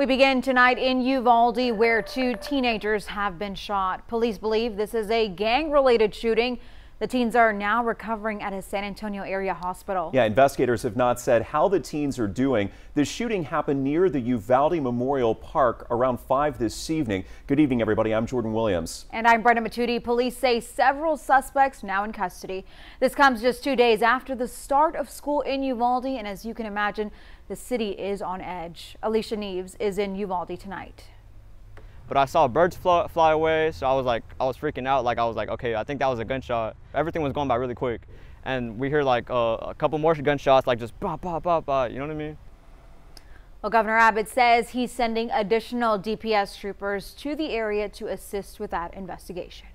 We begin tonight in Uvalde where two teenagers have been shot. Police believe this is a gang related shooting. The teens are now recovering at a San Antonio area hospital. Yeah, investigators have not said how the teens are doing. The shooting happened near the Uvalde Memorial Park around 5 this evening. Good evening, everybody. I'm Jordan Williams. And I'm Brenda Matudi. Police say several suspects now in custody. This comes just two days after the start of school in Uvalde. And as you can imagine, the city is on edge. Alicia Neves is in Uvalde tonight. But I saw birds fly, fly away, so I was like, I was freaking out. Like I was like, okay, I think that was a gunshot. Everything was going by really quick, and we hear like uh, a couple more gunshots, like just bah bah bah bah. You know what I mean? Well, Governor Abbott says he's sending additional DPS troopers to the area to assist with that investigation.